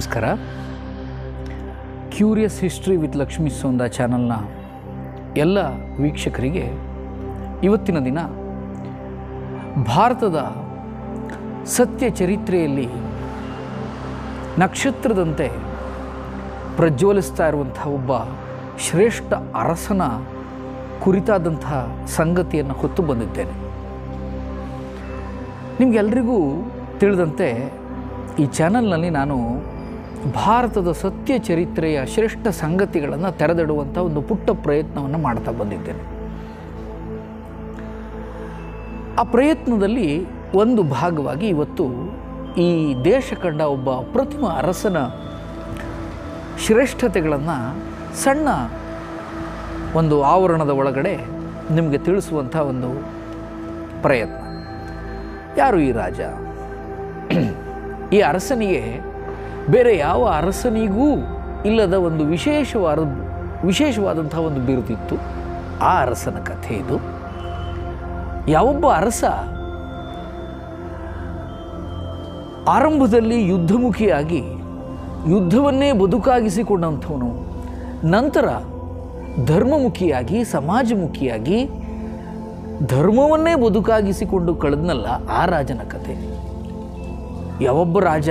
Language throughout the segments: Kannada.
ನಮಸ್ಕಾರ. Curious history with Lakshmi Sonda ಚಾನಲ್ನ ಎಲ್ಲ ವೀಕ್ಷಕರಿಗೆ ಇವತ್ತಿನ ದಿನ ಭಾರತದ ಸತ್ಯ ಚರಿತ್ರೆಯಲ್ಲಿ ನಕ್ಷತ್ರದಂತೆ ಪ್ರಜ್ವಲಿಸ್ತಾ ಇರುವಂಥ ಒಬ್ಬ ಶ್ರೇಷ್ಠ ಅರಸನ ಕುರಿತಾದಂಥ ಸಂಗತಿಯನ್ನು ಹೊತ್ತು ಬಂದಿದ್ದೇನೆ. ನಿಮಗೆಲ್ರಿಗೂ ತಿಳಿದಂತೆ ಈ ಚಾನಲ್ನಲ್ಲಿ ನಾನು ಭಾರತದ ಸತ್ಯ ಚರಿತ್ರೆಯ ಶ್ರೇಷ್ಠ ಸಂಗತಿಗಳನ್ನು ತೆರೆದಿಡುವಂಥ ಒಂದು ಪುಟ್ಟ ಪ್ರಯತ್ನವನ್ನು ಮಾಡ್ತಾ ಬಂದಿದ್ದೇನೆ. ಆ ಪ್ರಯತ್ನದಲ್ಲಿ ಒಂದು ಭಾಗವಾಗಿ ಇವತ್ತು ಈ ದೇಶ ಕಂಡ ಒಬ್ಬ ಪ್ರಥಮ ಅರಸನ ಶ್ರೇಷ್ಠತೆಗಳನ್ನು ಸಣ್ಣ ಒಂದು ಆವರಣದ ಒಳಗಡೆ ನಿಮಗೆ ತಿಳಿಸುವಂಥ ಒಂದು ಪ್ರಯತ್ನ. ಯಾರು ಈ ರಾಜ? ಈ ಅರಸನಿಗೆ ಬೇರೆ ಯಾವ ಅರಸನಿಗೂ ಇಲ್ಲದ ಒಂದು ವಿಶೇಷವಾದ, ವಿಶೇಷವಾದಂಥ ಒಂದು ಬಿರುದಿತ್ತು. ಆ ಅರಸನ ಕಥೆ ಇದು. ಯಾವೊಬ್ಬ ಅರಸ ಆರಂಭದಲ್ಲಿ ಯುದ್ಧಮುಖಿಯಾಗಿ ಯುದ್ಧವನ್ನೇ ಬದುಕಾಗಿಸಿಕೊಂಡಂಥವನು, ನಂತರ ಧರ್ಮಮುಖಿಯಾಗಿ, ಸಮಾಜಮುಖಿಯಾಗಿ ಧರ್ಮವನ್ನೇ ಬದುಕಾಗಿಸಿಕೊಂಡು ಕಳೆದ್ನಲ್ಲ ಆ ರಾಜನ ಕಥೆ. ಯಾವೊಬ್ಬ ರಾಜ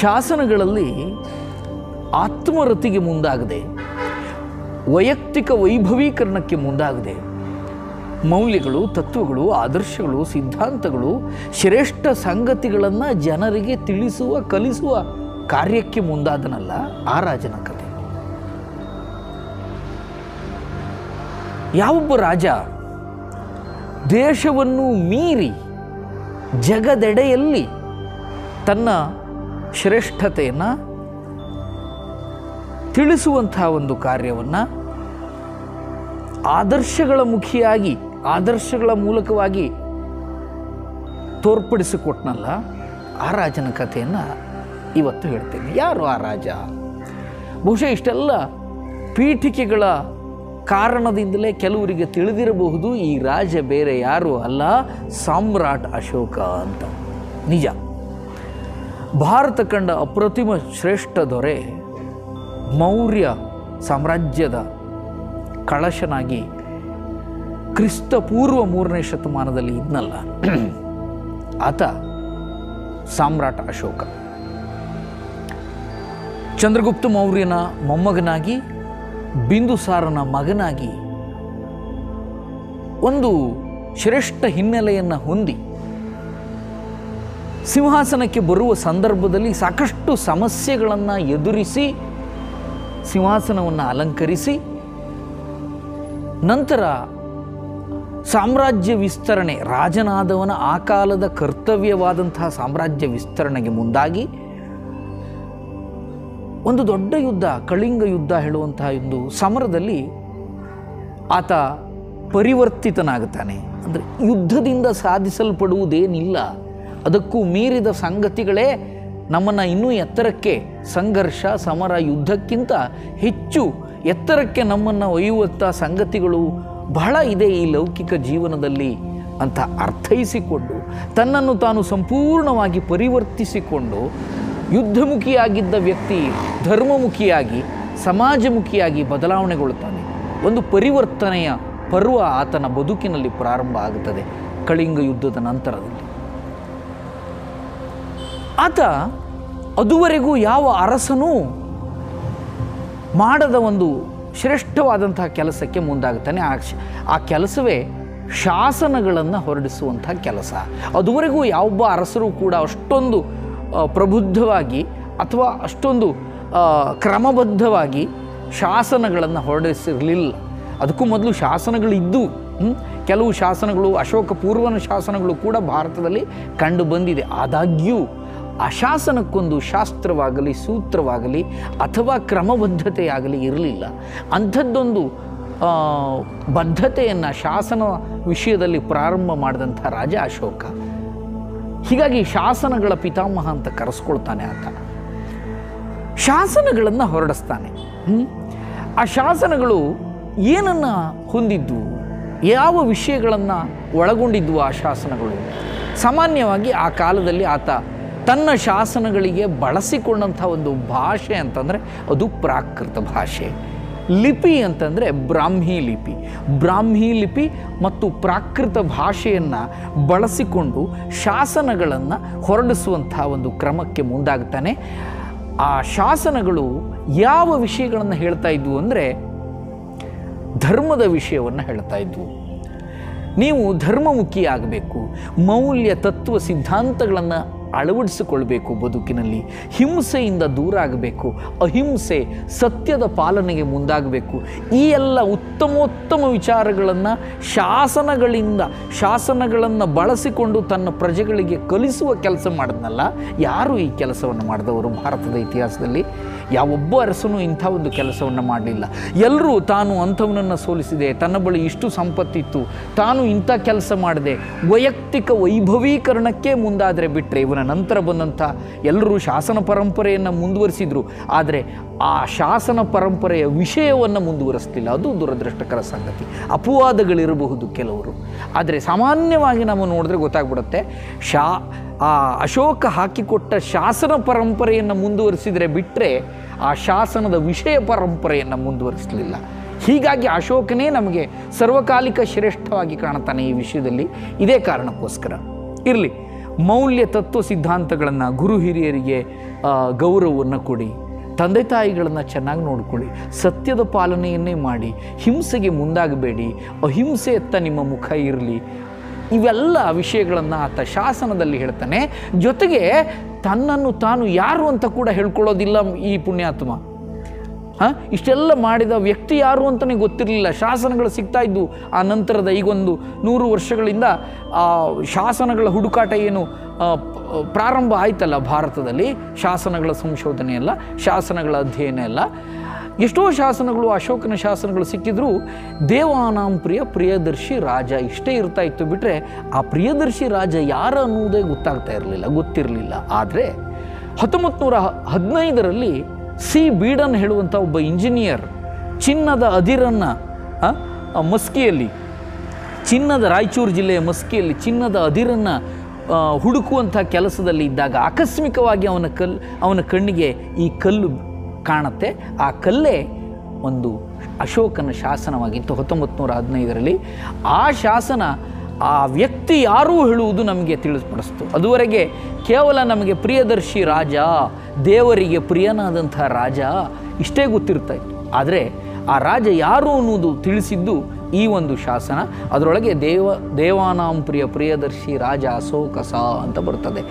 ಶಾಸನಗಳಲ್ಲಿ ಆತ್ಮರತಿಗೆ ಮುಂದಾಗದೆ, ವೈಯಕ್ತಿಕ ವೈಭವೀಕರಣಕ್ಕೆ ಮುಂದಾಗದೆ, ಮೌಲ್ಯಗಳು, ತತ್ವಗಳು, ಆದರ್ಶಗಳು, ಸಿದ್ಧಾಂತಗಳು, ಶ್ರೇಷ್ಠ ಸಂಗತಿಗಳನ್ನು ಜನರಿಗೆ ತಿಳಿಸುವ, ಕಲಿಸುವ ಕಾರ್ಯಕ್ಕೆ ಮುಂದಾದನಲ್ಲ ಆ ರಾಜನ ಕಥೆ ಯಾವೊಬ್ಬ ರಾಜ ದೇಶವನ್ನು ಮೀರಿ ಜಗದೆಡೆಯಲ್ಲಿ ತನ್ನ ಶ್ರೇಷ್ಠತೆಯನ್ನು ತಿಳಿಸುವಂತಹ ಒಂದು ಕಾರ್ಯವನ್ನು ಆದರ್ಶಗಳ ಮುಖಿಯಾಗಿ, ಆದರ್ಶಗಳ ಮೂಲಕವಾಗಿ ತೋರ್ಪಡಿಸಿಕೊಟ್ನಲ್ಲ, ಆ ರಾಜನ ಕಥೆಯನ್ನು ಇವತ್ತು ಹೇಳ್ತೇನೆ. ಯಾರು ಆ ರಾಜ? ಬಹುಶಃ ಇಷ್ಟೆಲ್ಲ ಪೀಠಿಕೆಗಳ ಕಾರಣದಿಂದಲೇ ಕೆಲವರಿಗೆ ತಿಳಿದಿರಬಹುದು, ಈ ರಾಜ ಬೇರೆ ಯಾರು ಅಲ್ಲ, ಸಾಮ್ರಾಟ್ ಅಶೋಕ ಅಂತ. ನಿಜ. ಭಾರತ ಕಂಡ ಅಪ್ರತಿಮ ಶ್ರೇಷ್ಠ ದೊರೆ ಮೌರ್ಯ ಸಾಮ್ರಾಜ್ಯದ ಕಳಶನಾಗಿ ಕ್ರಿಸ್ತ ಪೂರ್ವ ಮೂರನೇ ಶತಮಾನದಲ್ಲಿ ಇದ್ನಲ್ಲ. ಆತ ಸಾಮ್ರಾಟ ಅಶೋಕ. ಚಂದ್ರಗುಪ್ತ ಮೌರ್ಯನ ಮೊಮ್ಮಗನಾಗಿ, ಬಿಂದುಸಾರನ ಮಗನಾಗಿ ಒಂದು ಶ್ರೇಷ್ಠ ಹಿನ್ನೆಲೆಯನ್ನು ಹೊಂದಿ ಸಿಂಹಾಸನಕ್ಕೆ ಬರುವ ಸಂದರ್ಭದಲ್ಲಿ ಸಾಕಷ್ಟು ಸಮಸ್ಯೆಗಳನ್ನು ಎದುರಿಸಿ, ಸಿಂಹಾಸನವನ್ನು ಅಲಂಕರಿಸಿ, ನಂತರ ಸಾಮ್ರಾಜ್ಯ ವಿಸ್ತರಣೆ, ರಾಜನಾದವನ ಆ ಕಾಲದ ಕರ್ತವ್ಯವಾದಂತಹ ಸಾಮ್ರಾಜ್ಯ ವಿಸ್ತರಣೆಗೆ ಮುಂದಾಗಿ ಒಂದು ದೊಡ್ಡ ಯುದ್ಧ, ಕಳಿಂಗ ಯುದ್ಧ ಹೇಳುವಂತಹ ಒಂದು ಸಮರದಲ್ಲಿ ಆತ ಪರಿವರ್ತಿತನಾಗುತ್ತಾನೆ. ಅಂದರೆ ಯುದ್ಧದಿಂದ ಸಾಧಿಸಲ್ಪಡುವುದೇನಿಲ್ಲ. ಅದಕ್ಕೂ ಮೀರಿದ ಸಂಗತಿಗಳೇ ನಮ್ಮನ್ನು ಇನ್ನೂ ಎತ್ತರಕ್ಕೆ, ಸಂಘರ್ಷ, ಸಮರ, ಯುದ್ಧಕ್ಕಿಂತ ಹೆಚ್ಚು ಎತ್ತರಕ್ಕೆ ನಮ್ಮನ್ನು ಒಯ್ಯುವಂಥ ಸಂಗತಿಗಳು ಬಹಳ ಇದೆ ಈ ಲೌಕಿಕ ಜೀವನದಲ್ಲಿ ಅಂತ ಅರ್ಥೈಸಿಕೊಂಡು, ತನ್ನನ್ನು ತಾನು ಸಂಪೂರ್ಣವಾಗಿ ಪರಿವರ್ತಿಸಿಕೊಂಡು, ಯುದ್ಧಮುಖಿಯಾಗಿದ್ದ ವ್ಯಕ್ತಿ ಧರ್ಮಮುಖಿಯಾಗಿ, ಸಮಾಜಮುಖಿಯಾಗಿ ಬದಲಾವಣೆಗೊಳ್ಳುತ್ತಾನೆ. ಒಂದು ಪರಿವರ್ತನೆಯ ಪರ್ವ ಆತನ ಬದುಕಿನಲ್ಲಿ ಪ್ರಾರಂಭ ಆಗುತ್ತದೆ ಕಳಿಂಗ ಯುದ್ಧದ ನಂತರದಲ್ಲಿ. ಆತ ಅದುವರೆಗೂ ಯಾವ ಅರಸನೂ ಮಾಡದ ಒಂದು ಶ್ರೇಷ್ಠವಾದಂತಹ ಕೆಲಸಕ್ಕೆ ಮುಂದಾಗುತ್ತಾನೆ. ಆ ಆ ಕೆಲಸವೇ ಶಾಸನಗಳನ್ನು ಹೊರಡಿಸುವಂಥ ಕೆಲಸ. ಅದುವರೆಗೂ ಯಾವೊಬ್ಬ ಅರಸರು ಕೂಡ ಅಷ್ಟೊಂದು ಪ್ರಬುದ್ಧವಾಗಿ ಅಥವಾ ಅಷ್ಟೊಂದು ಕ್ರಮಬದ್ಧವಾಗಿ ಶಾಸನಗಳನ್ನು ಹೊರಡಿಸಿರಲಿಲ್ಲ. ಅದಕ್ಕೂ ಮೊದಲು ಶಾಸನಗಳಿದ್ದು? ಕೆಲವು ಶಾಸನಗಳು ಅಶೋಕ ಪೂರ್ವನ ಶಾಸನಗಳು ಕೂಡ ಭಾರತದಲ್ಲಿ ಕಂಡು ಬಂದಿದೆ. ಆದಾಗ್ಯೂ ಆ ಶಾಸನಕ್ಕೊಂದು ಶಾಸ್ತ್ರವಾಗಲಿ, ಸೂತ್ರವಾಗಲಿ ಅಥವಾ ಕ್ರಮಬದ್ಧತೆಯಾಗಲಿ ಇರಲಿಲ್ಲ. ಅಂಥದ್ದೊಂದು ಬದ್ಧತೆಯನ್ನು ಶಾಸನ ವಿಷಯದಲ್ಲಿ ಪ್ರಾರಂಭ ಮಾಡಿದಂಥ ರಾಜ ಅಶೋಕ. ಹೀಗಾಗಿ ಶಾಸನಗಳ ಪಿತಾಮಹ ಅಂತ ಕರೆಸ್ಕೊಳ್ತಾನೆ ಆತ. ಶಾಸನಗಳನ್ನು ಹೊರಡಿಸ್ತಾನೆ? ಆ ಶಾಸನಗಳು ಏನನ್ನು ಹೊಂದಿದ್ವು? ಯಾವ ವಿಷಯಗಳನ್ನು ಒಳಗೊಂಡಿದ್ವು ಆ ಶಾಸನಗಳು? ಸಾಮಾನ್ಯವಾಗಿ ಆ ಕಾಲದಲ್ಲಿ ಆತ ತನ್ನ ಶಾಸನಗಳಿಗೆ ಬಳಸಿಕೊಂಡಂಥ ಒಂದು ಭಾಷೆ ಅಂತಂದರೆ ಅದು ಪ್ರಾಕೃತ ಭಾಷೆ. ಲಿಪಿ ಅಂತಂದರೆ ಬ್ರಾಹ್ಮಿ ಲಿಪಿ. ಬ್ರಾಹ್ಮಿ ಲಿಪಿ ಮತ್ತು ಪ್ರಾಕೃತ ಭಾಷೆಯನ್ನು ಬಳಸಿಕೊಂಡು ಶಾಸನಗಳನ್ನು ಹೊರಡಿಸುವಂಥ ಒಂದು ಕ್ರಮಕ್ಕೆ ಮುಂದಾಗ್ತಾನೆ. ಆ ಶಾಸನಗಳು ಯಾವ ವಿಷಯಗಳನ್ನು ಹೇಳ್ತಾ ಇದ್ವು ಅಂದರೆ ಧರ್ಮದ ವಿಷಯವನ್ನು ಹೇಳ್ತಾ ಇದ್ವು. ನೀವು ಧರ್ಮಮುಖಿಯಾಗಬೇಕು. ಮೌಲ್ಯ ತತ್ವ ಸಿದ್ಧಾಂತಗಳನ್ನು ಅಳವಡಿಸಿಕೊಳ್ಬೇಕು ಬದುಕಿನಲ್ಲಿ. ಹಿಂಸೆಯಿಂದ ದೂರ ಆಗಬೇಕು ಅಹಿಂಸೆ ಸತ್ಯದ ಪಾಲನೆಗೆ ಮುಂದಾಗಬೇಕು. ಈ ಎಲ್ಲ ಉತ್ತಮೋತ್ತಮ ವಿಚಾರಗಳನ್ನು ಶಾಸನಗಳಿಂದ, ಶಾಸನಗಳನ್ನು ಬಳಸಿಕೊಂಡು ತನ್ನ ಪ್ರಜೆಗಳಿಗೆ ಕಲಿಸುವ ಕೆಲಸ ಮಾಡಿದ್ನಲ್ಲ, ಯಾರು ಈ ಕೆಲಸವನ್ನು ಮಾಡಿದವರು ಭಾರತದ ಇತಿಹಾಸದಲ್ಲಿ? ಯಾವೊಬ್ಬ ಅರಸನು ಇಂಥ ಒಂದು ಕೆಲಸವನ್ನು ಮಾಡಲಿಲ್ಲ. ಎಲ್ಲರೂ ತಾನು ಅಂಥವನನ್ನು ಸೋಲಿಸಿದೆ. ತನ್ನ ಬಳಿ ಇಷ್ಟು ಸಂಪತ್ತಿತ್ತು. ತಾನು ಇಂಥ ಕೆಲಸ ಮಾಡಿದೆ. ವೈಯಕ್ತಿಕ ವೈಭವೀಕರಣಕ್ಕೆ ಮುಂದಾದರೆ ಬಿಟ್ಟರೆ ಇವನ ನಂತರ ಬಂದಂಥ ಎಲ್ಲರೂ ಶಾಸನ ಪರಂಪರೆಯನ್ನು ಮುಂದುವರಿಸಿದ್ರು. ಆದರೆ ಆ ಶಾಸನ ಪರಂಪರೆಯ ವಿಷಯವನ್ನು ಮುಂದುವರಿಸಲಿಲ್ಲ. ಅದು ದುರದೃಷ್ಟಕರ ಸಂಗತಿ. ಅಪವಾದಗಳಿರಬಹುದು ಕೆಲವರು. ಆದರೆ ಸಾಮಾನ್ಯವಾಗಿ ನಾವು ನೋಡಿದ್ರೆ ಗೊತ್ತಾಗ್ಬಿಡುತ್ತೆ. ಶಾ ಆ ಅಶೋಕ ಹಾಕಿಕೊಟ್ಟ ಶಾಸನ ಪರಂಪರೆಯನ್ನು ಮುಂದುವರಿಸಿದರೆ ಬಿಟ್ಟರೆ ಆ ಶಾಸನದ ವಿಷಯ ಪರಂಪರೆಯನ್ನು ಮುಂದುವರಿಸಲಿಲ್ಲ. ಹೀಗಾಗಿ ಅಶೋಕನೇ ನಮಗೆ ಸರ್ವಕಾಲಿಕ ಶ್ರೇಷ್ಠವಾಗಿ ಕಾಣ್ತಾನೆ ಈ ವಿಷಯದಲ್ಲಿ. ಇದೇ ಕಾರಣಕ್ಕೋಸ್ಕರ. ಇರಲಿ, ಮೌಲ್ಯ ತತ್ವ ಸಿದ್ಧಾಂತಗಳನ್ನು ಗುರು ಹಿರಿಯರಿಗೆ ಗೌರವವನ್ನು ಕೊಡಿ, ತಂದೆ ತಾಯಿಗಳನ್ನು ಚೆನ್ನಾಗಿ ನೋಡಿಕೊಳ್ಳಿ, ಸತ್ಯದ ಪಾಲನೆಯನ್ನೇ ಮಾಡಿ, ಹಿಂಸೆಗೆ ಮುಂದಾಗಬೇಡಿ ಅಹಿಂಸೆಯತ್ತ ನಿಮ್ಮ ಮುಖ ಇರಲಿ ಇವೆಲ್ಲ ವಿಷಯಗಳನ್ನು ಆತ ಶಾಸನದಲ್ಲಿ ಹೇಳ್ತಾನೆ. ಜೊತೆಗೆ ತನ್ನನ್ನು ತಾನು ಯಾರು ಅಂತ ಕೂಡ ಹೇಳ್ಕೊಳ್ಳೋದಿಲ್ಲ ಈ ಪುಣ್ಯಾತ್ಮ. ಹಾಂ? ಇಷ್ಟೆಲ್ಲ ಮಾಡಿದ ವ್ಯಕ್ತಿ ಯಾರು ಅಂತಲೇ ಗೊತ್ತಿರಲಿಲ್ಲ. ಶಾಸನಗಳು ಸಿಗ್ತಾ ಇದ್ದು ಆ ನಂತರದ ಈಗೊಂದು ನೂರು ವರ್ಷಗಳಿಂದ ಆ ಶಾಸನಗಳ ಹುಡುಕಾಟ ಏನು ಪ್ರಾರಂಭ ಆಯ್ತಲ್ಲ ಭಾರತದಲ್ಲಿ? ಶಾಸನಗಳ ಸಂಶೋಧನೆ ಎಲ್ಲ ಶಾಸನಗಳ ಅಧ್ಯಯನ ಎಲ್ಲ. ಎಷ್ಟೋ ಶಾಸನಗಳು, ಅಶೋಕನ ಶಾಸನಗಳು ಸಿಕ್ಕಿದ್ರು ದೇವಾನಾಂ ಪ್ರಿಯ ಪ್ರಿಯದರ್ಶಿ ರಾಜ ಇಷ್ಟೇ ಇರ್ತಾ ಇತ್ತು ಬಿಟ್ಟರೆ ಆ ಪ್ರಿಯದರ್ಶಿ ರಾಜ ಯಾರು ಅನ್ನುವುದೇ ಗೊತ್ತಾಗ್ತಾ ಇರಲಿಲ್ಲ, ಗೊತ್ತಿರಲಿಲ್ಲ. ಆದರೆ ಹತ್ತೊಂಬತ್ತು ನೂರ ಹದಿನೈದರಲ್ಲಿ ಸಿ ಬೀಡನ್ ಹೇಳುವಂಥ ಒಬ್ಬ ಇಂಜಿನಿಯರ್, ಚಿನ್ನದ ಅದಿರನ್ನು ಮಸ್ಕಿಯಲ್ಲಿ, ಚಿನ್ನದ ರಾಯಚೂರು ಜಿಲ್ಲೆಯ ಮಸ್ಕಿಯಲ್ಲಿ ಚಿನ್ನದ ಅದಿರನ್ನು ಹುಡುಕುವಂಥ ಕೆಲಸದಲ್ಲಿ ಇದ್ದಾಗ ಆಕಸ್ಮಿಕವಾಗಿ ಅವನ ಕಲ್, ಅವನ ಕಣ್ಣಿಗೆ ಈ ಕಲ್ಲು ಕಾಣುತ್ತೆ. ಆ ಕಲ್ಲೇ ಒಂದು ಅಶೋಕನ ಶಾಸನವಾಗಿತ್ತು ಹತ್ತೊಂಬತ್ತು ನೂರ ಹದಿನೈದರಲ್ಲಿ ಆ ಶಾಸನ ಆ ವ್ಯಕ್ತಿ ಯಾರೂ ಹೇಳುವುದು ನಮಗೆ ತಿಳಿಸ್ಪಡಿಸ್ತು. ಅದುವರೆಗೆ ಕೇವಲ ನಮಗೆ ಪ್ರಿಯದರ್ಶಿ ರಾಜ, ದೇವರಿಗೆ ಪ್ರಿಯನಾದಂಥ ರಾಜ ಇಷ್ಟೇ ಗೊತ್ತಿರ್ತಾ ಆದರೆ ಆ ರಾಜ ಯಾರು ಅನ್ನುವುದು ತಿಳಿಸಿದ್ದು ಈ ಒಂದು ಶಾಸನ, ಅದರೊಳಗೆ ದೇವ, ದೇವಾನಾಂ ಪ್ರಿಯ, ಪ್ರಿಯದರ್ಶಿ ರಾಜ ಅಶೋಕ ಸ ಅಂತ ಬರ್ತದೆ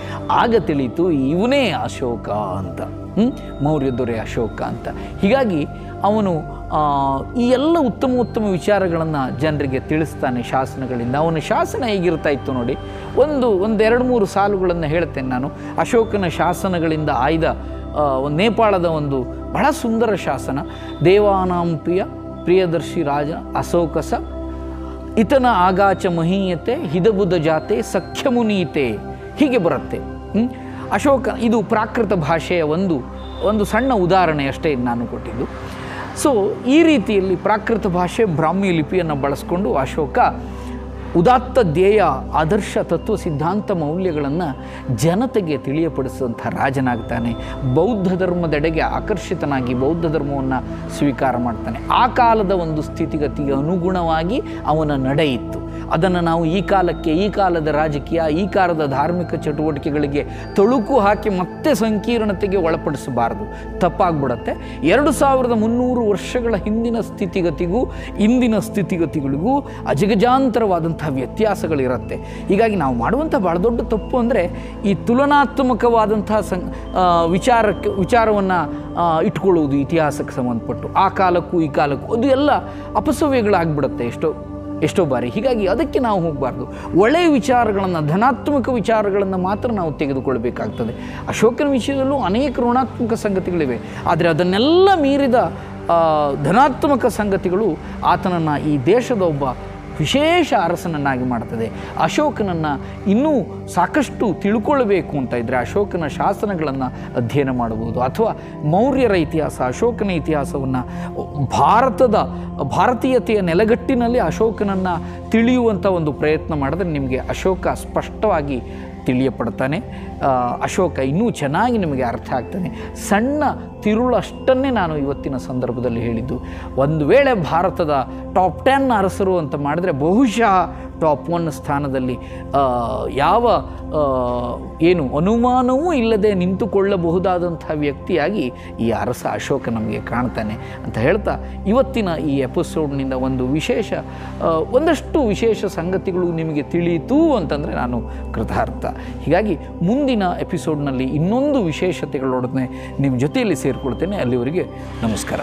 ಆಗ ತಿಳಿಯಿತು, ಇವನೇ ಅಶೋಕ ಅಂತ? ಮೌರ್ಯ ದೊರೆ ಅಶೋಕ ಅಂತ. ಹೀಗಾಗಿ ಅವನು ಈ ಎಲ್ಲ ಉತ್ತಮ ಉತ್ತಮ ವಿಚಾರಗಳನ್ನು ಜನರಿಗೆ ತಿಳಿಸ್ತಾನೆ ಶಾಸನಗಳಿಂದ. ಅವನ ಶಾಸನ ಹೇಗಿರ್ತಾ ಇತ್ತು ನೋಡಿ, ಒಂದು ಒಂದೆರಡು ಮೂರು ಸಾಲುಗಳನ್ನು ಹೇಳ್ತೇನೆ ನಾನು. ಅಶೋಕನ ಶಾಸನಗಳಿಂದ ಆಯ್ದ ನೇಪಾಳದ ಒಂದು ಬಹಳ ಸುಂದರ ಶಾಸನ, ದೇವಾನಾಂ ಪ್ರಿಯ ಪ್ರಿಯದರ್ಶಿ ರಾಜ ಅಶೋಕಸ ಇತನ ಆಗಾಚ ಮಹೀಯತೆ, ಹಿದಬುದ ಜಾತೆ ಸಖ್ಯಮುನೀತೆ. ಹೀಗೆ ಬರುತ್ತೆ? ಅಶೋಕ, ಇದು ಪ್ರಾಕೃತ ಭಾಷೆಯ ಒಂದು ಒಂದು ಸಣ್ಣ ಉದಾಹರಣೆ ಅಷ್ಟೇ ನಾನು ಕೊಟ್ಟಿದ್ದು. ಸೊ ಈ ರೀತಿಯಲ್ಲಿ ಪ್ರಾಕೃತ ಭಾಷೆ ಬ್ರಾಹ್ಮಿ ಲಿಪಿಯನ್ನು ಬಳಸ್ಕೊಂಡು ಅಶೋಕ ಉದಾತ್ತ ಧ್ಯೇಯ, ಆದರ್ಶ ತತ್ವ ಸಿದ್ಧಾಂತ ಮೌಲ್ಯಗಳನ್ನು ಜನತೆಗೆ ತಿಳಿಯಪಡಿಸುವಂಥ ರಾಜನಾಗ್ತಾನೆ. ಬೌದ್ಧ ಧರ್ಮದೆಡೆಗೆ ಆಕರ್ಷಿತನಾಗಿ ಬೌದ್ಧ ಧರ್ಮವನ್ನು ಸ್ವೀಕಾರ ಮಾಡ್ತಾನೆ. ಆ ಕಾಲದ ಒಂದು ಸ್ಥಿತಿಗತಿಗೆ ಅನುಗುಣವಾಗಿ ಅವನ ನಡೆ ಇತ್ತು ಅದನ್ನು ನಾವು ಈ ಕಾಲಕ್ಕೆ, ಈ ಕಾಲದ ರಾಜಕೀಯ, ಈ ಕಾಲದ ಧಾರ್ಮಿಕ ಚಟುವಟಿಕೆಗಳಿಗೆ ತಳುಕು ಹಾಕಿ ಮತ್ತೆ ಸಂಕೀರ್ಣತೆಗೆ ಒಳಪಡಿಸಬಾರದು. ತಪ್ಪಾಗ್ಬಿಡತ್ತೆ. ಎರಡು ಸಾವಿರದ ಮುನ್ನೂರು ವರ್ಷಗಳ ಹಿಂದಿನ ಸ್ಥಿತಿಗತಿಗೂ, ಇಂದಿನ ಸ್ಥಿತಿಗತಿಗಳಿಗೂ ಅಜಗಜಾಂತರವಾದಂಥ ವ್ಯತ್ಯಾಸಗಳಿರುತ್ತೆ. ಹೀಗಾಗಿ ನಾವು ಮಾಡುವಂಥ ಭಾಳ ದೊಡ್ಡ ತಪ್ಪು ಅಂದರೆ, ಈ ತುಲನಾತ್ಮಕವಾದಂಥ ಸಂ ವಿಚಾರಕ್ಕೆ, ವಿಚಾರವನ್ನು ಇಟ್ಕೊಳ್ಳುವುದು ಇತಿಹಾಸಕ್ಕೆ ಸಂಬಂಧಪಟ್ಟು. ಆ ಕಾಲಕ್ಕೂ, ಈ ಕಾಲಕ್ಕೂ, ಅದು ಎಲ್ಲ ಅಪಸವ್ಯಗಳಾಗ್ಬಿಡುತ್ತೆ ಎಷ್ಟೋ ಎಷ್ಟೋ ಬಾರಿ. ಹೀಗಾಗಿ ಅದಕ್ಕೆ ನಾವು ಹೋಗಬಾರ್ದು. ಒಳ್ಳೆಯ ವಿಚಾರಗಳನ್ನು, ಧನಾತ್ಮಕ ವಿಚಾರಗಳನ್ನು ಮಾತ್ರ ನಾವು ತೆಗೆದುಕೊಳ್ಬೇಕಾಗ್ತದೆ. ಅಶೋಕನ ವಿಷಯದಲ್ಲೂ ಅನೇಕ ಋಣಾತ್ಮಕ ಸಂಗತಿಗಳಿವೆ. ಆದರೆ ಅದನ್ನೆಲ್ಲ ಮೀರಿದ ಧನಾತ್ಮಕ ಸಂಗತಿಗಳು ಆತನನ್ನು ಈ ದೇಶದ ಒಬ್ಬ ವಿಶೇಷ ಅರಸನನ್ನಾಗಿ ಮಾಡ್ತದೆ. ಅಶೋಕನನ್ನು ಇನ್ನೂ ಸಾಕಷ್ಟು ತಿಳ್ಕೊಳ್ಬೇಕು ಅಂತ ಇದ್ದರೆ ಅಶೋಕನ ಶಾಸನಗಳನ್ನು ಅಧ್ಯಯನ ಮಾಡಬಹುದು. ಅಥವಾ ಮೌರ್ಯರ ಇತಿಹಾಸ, ಅಶೋಕನ ಇತಿಹಾಸವನ್ನು ಭಾರತದ, ಭಾರತೀಯತೆಯ ನೆಲೆಗಟ್ಟಿನಲ್ಲಿ ಅಶೋಕನನ್ನು ತಿಳಿಯುವಂಥ ಒಂದು ಪ್ರಯತ್ನ ಮಾಡಿದ್ರೆ ನಿಮಗೆ ಅಶೋಕ ಸ್ಪಷ್ಟವಾಗಿ ತಿಳಿಯಪಡ್ತಾನೆ. ಅಶೋಕ ಇನ್ನೂ ಚೆನ್ನಾಗಿ ನಿಮಗೆ ಅರ್ಥ ಆಗ್ತಾನೆ. ಸಣ್ಣ ತಿರುಳಷ್ಟನ್ನೇ ನಾನು ಇವತ್ತಿನ ಸಂದರ್ಭದಲ್ಲಿ ಹೇಳಿದ್ದು. ಒಂದು ವೇಳೆ ಭಾರತದ ಟಾಪ್ ಟೆನ್ ಅರಸರು ಅಂತ ಮಾಡಿದ್ರೆ ಬಹುಶಃ ಟಾಪ್ ಒನ್ ಸ್ಥಾನದಲ್ಲಿ ಯಾವ ಏನು ಅನುಮಾನವೂ ಇಲ್ಲದೆ ನಿಂತುಕೊಳ್ಳಬಹುದಾದಂಥ ವ್ಯಕ್ತಿಯಾಗಿ ಈ ಅರಸ ಅಶೋಕ ನಮಗೆ ಕಾಣ್ತಾನೆ ಅಂತ ಹೇಳ್ತಾ ಇವತ್ತಿನ ಈ ಎಪಿಸೋಡ್ನಿಂದ ಒಂದು ವಿಶೇಷ ಒಂದಷ್ಟು ವಿಶೇಷ ಸಂಗತಿಗಳು ನಿಮಗೆ ತಿಳಿಯಿತು ಅಂತಂದರೆ ನಾನು ಕೃತಾರ್ಥ. ಹೀಗಾಗಿ ಮುಂದಿನ ಎಪಿಸೋಡ್ನಲ್ಲಿ ಇನ್ನೊಂದು ವಿಶೇಷತೆಗಳೊಡನೆ ನಿಮ್ಮ ಜೊತೆಯಲ್ಲಿ ಸೇರಿಕೊಳ್ತೇನೆ ಅಲ್ಲಿವರೆಗೆ ನಮಸ್ಕಾರ.